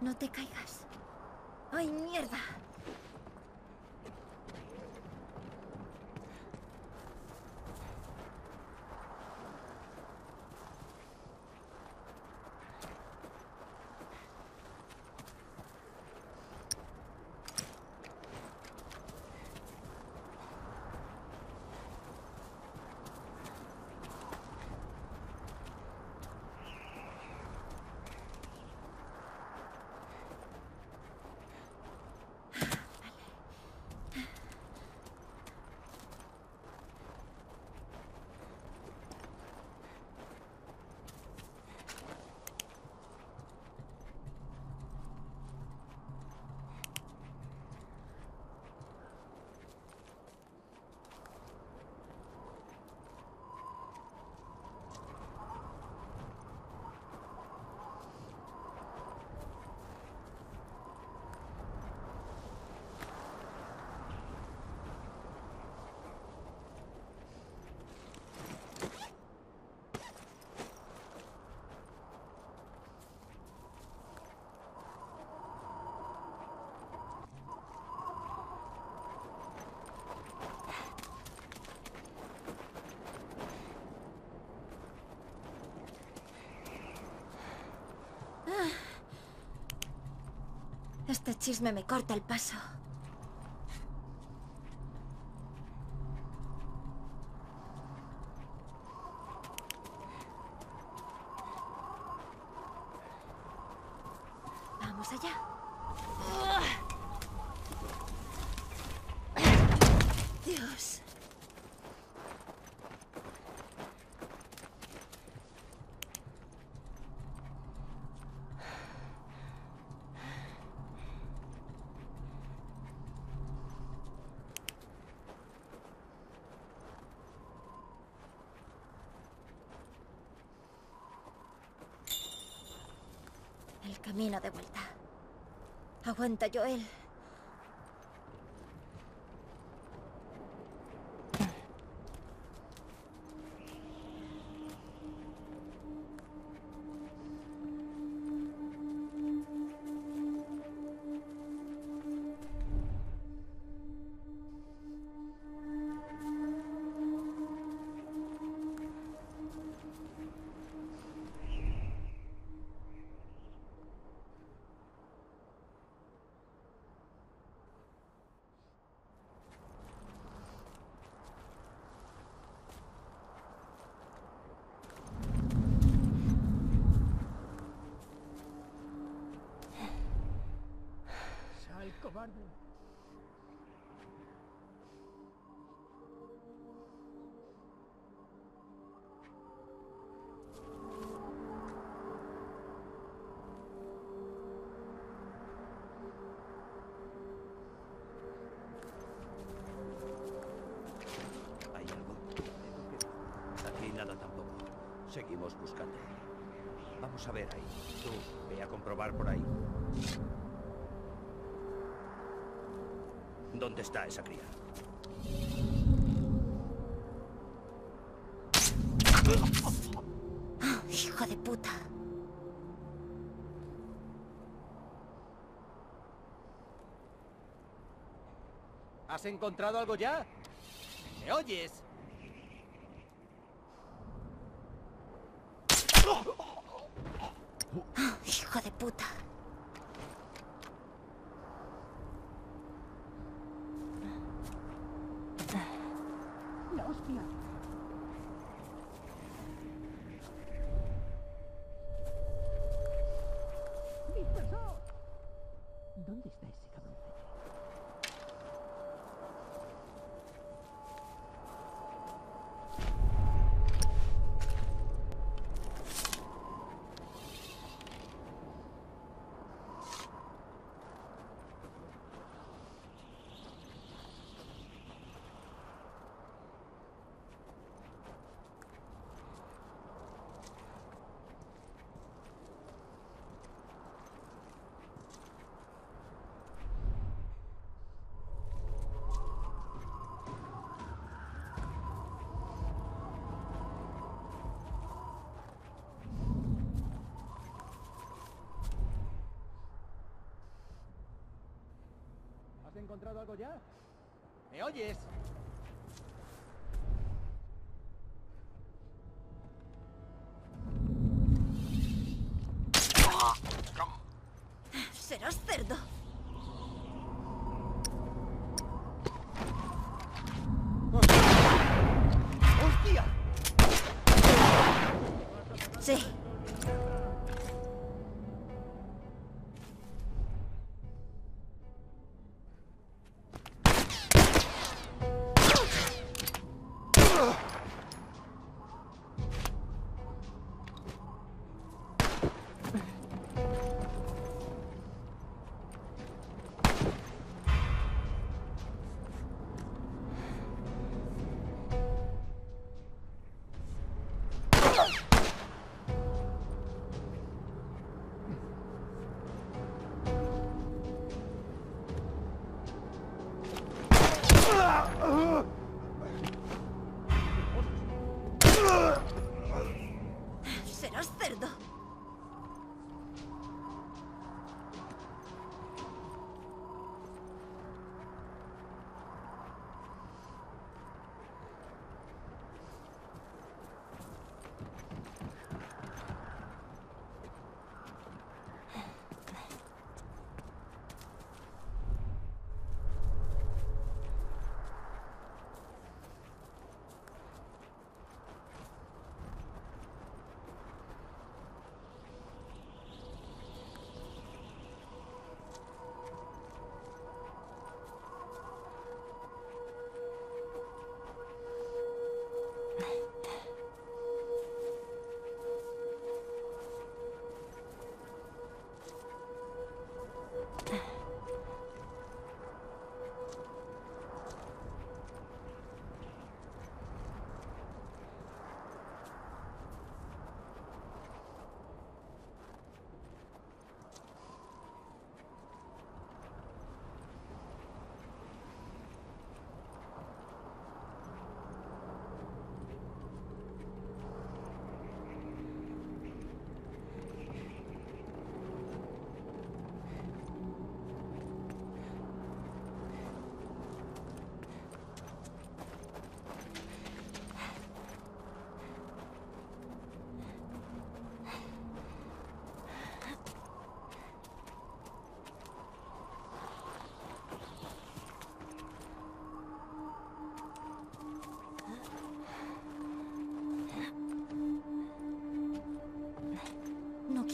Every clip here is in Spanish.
No te caigas. ¡Ay, mierda! Este chisme me corta el paso. Vamos allá. Dios. El camino de vuelta. Aguanta, Joel. ¿Hay algo? Aquí nada tampoco. Seguimos buscando. Vamos a ver ahí. Tú, ve a comprobar por ahí. ¿Dónde está esa cría? Hijo de puta. ¿Has encontrado algo ya? ¿Me oyes? Hijo de puta. Encontrado algo ya? ¿Me oyes? Serás cerdo.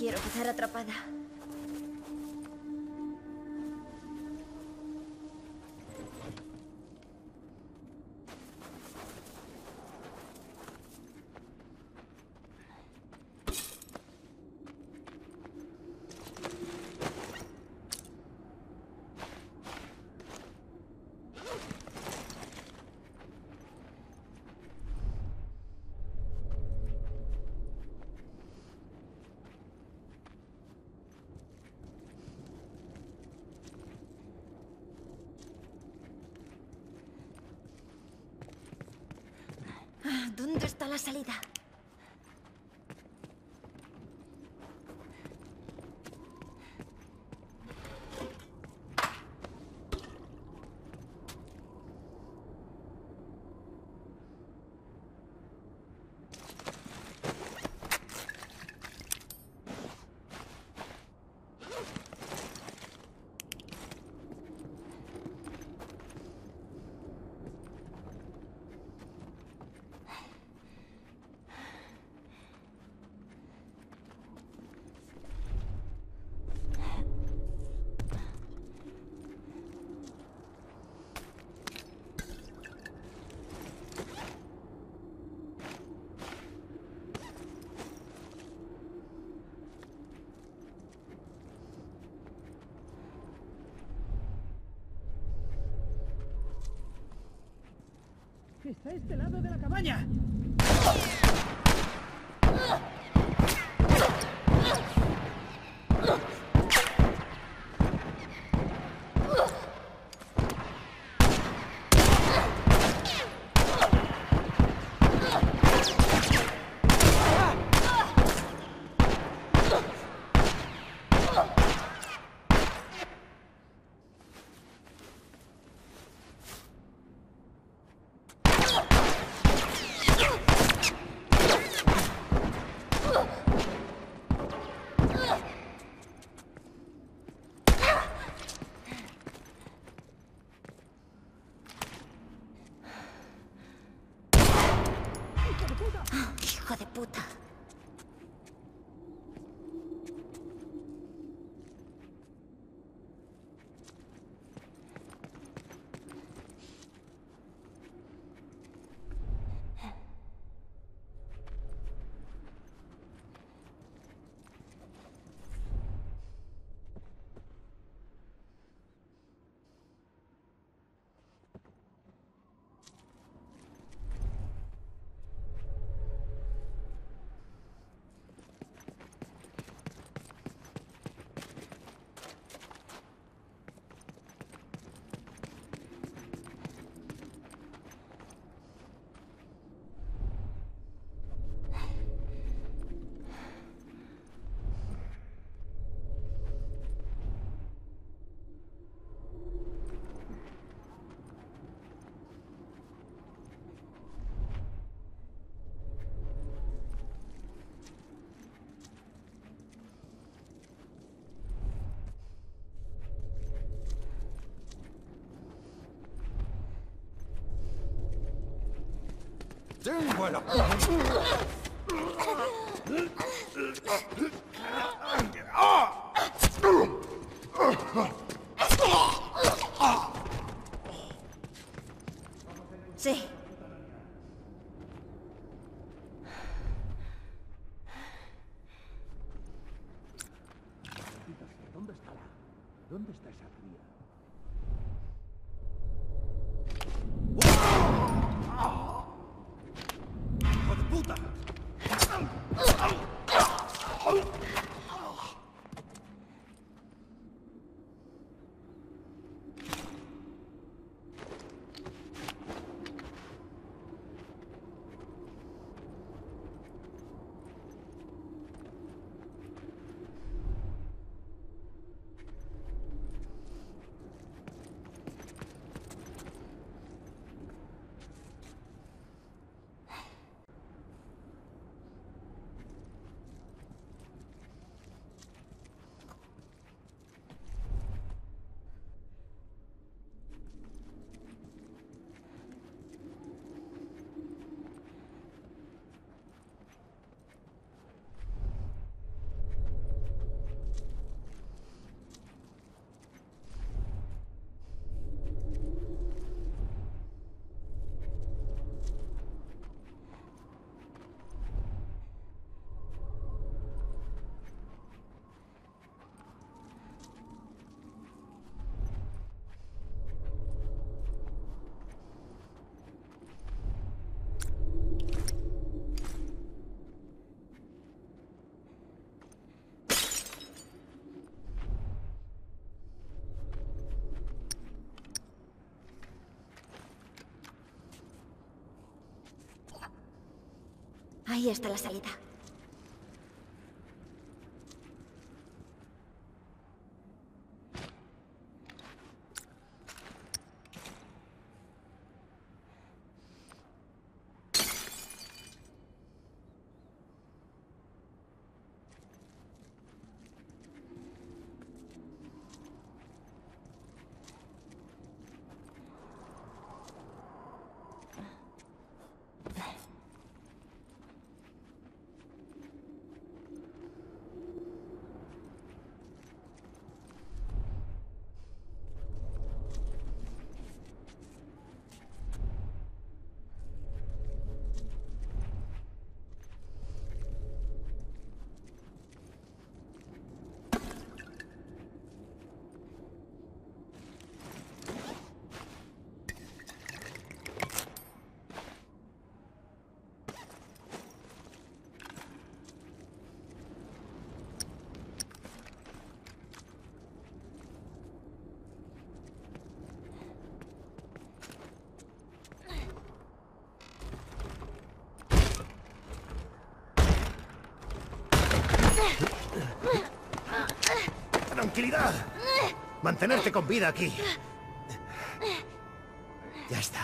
Quiero quedar atrapada. Ah, ¿Dónde está la salida? Está a este lado de la cabaña. ¡Tengo la Sí. ¿Dónde estará? ¿Dónde está esa cría? Ahí está la salida. Mantenerte con vida aquí. Ya está.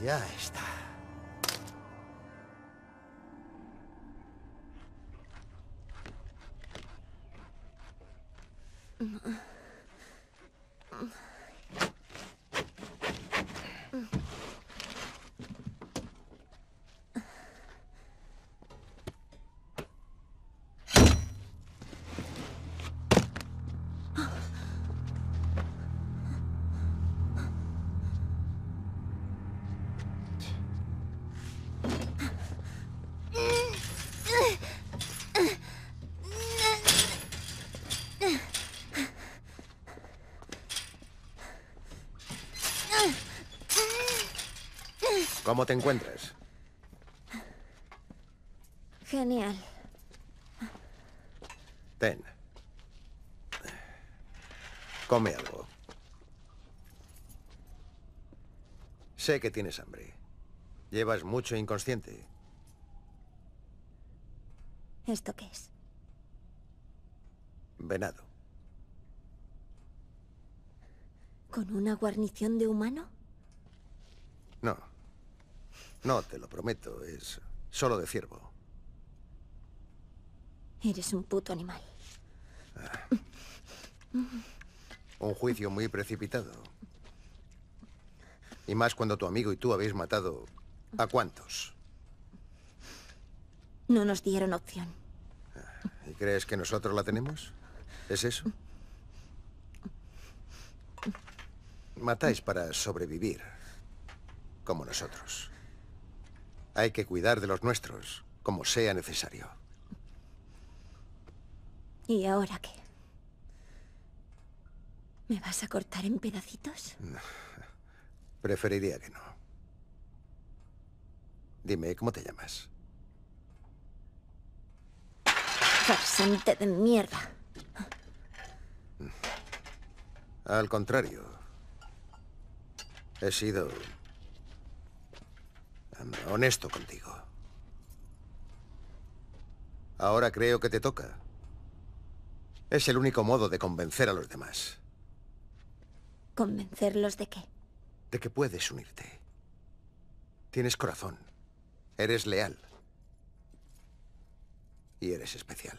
Ya está. ¿Cómo te encuentras? Genial. Ten. Come algo. Sé que tienes hambre. Llevas mucho inconsciente. ¿Esto qué es? Venado. ¿Con una guarnición de humano? No. No, te lo prometo. Es solo de ciervo. Eres un puto animal. Un juicio muy precipitado. Y más cuando tu amigo y tú habéis matado... ¿A cuántos? No nos dieron opción. ¿Y crees que nosotros la tenemos? ¿Es eso? Matáis para sobrevivir, como nosotros. Hay que cuidar de los nuestros, como sea necesario. ¿Y ahora qué? ¿Me vas a cortar en pedacitos? Preferiría que no. Dime, ¿cómo te llamas? Farsante de mierda. Al contrario. He sido... honesto contigo. Ahora creo que te toca. Es el único modo de convencer a los demás. ¿Convencerlos de qué? De que puedes unirte. Tienes corazón. Eres leal. Y eres especial.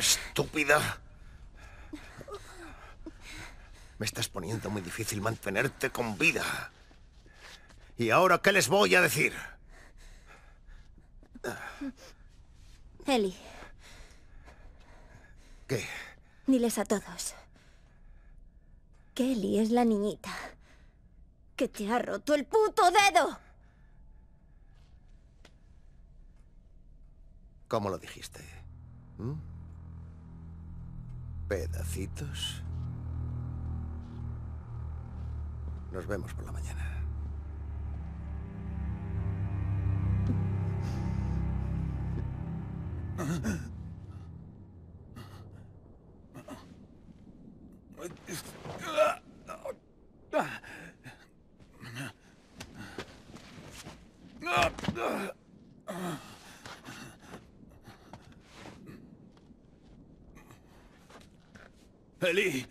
Estúpida. Me estás poniendo muy difícil mantenerte con vida. ¿Y ahora qué les voy a decir? Eli, ¿Qué? diles a todos. Que Eli es la niñita. Que te ha roto el puto dedo. ¿Cómo lo dijiste? ¿Mm? ¿Pedacitos? Nos vemos por la mañana. Eli,